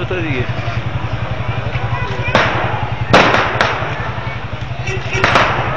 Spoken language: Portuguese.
outro dia. Thank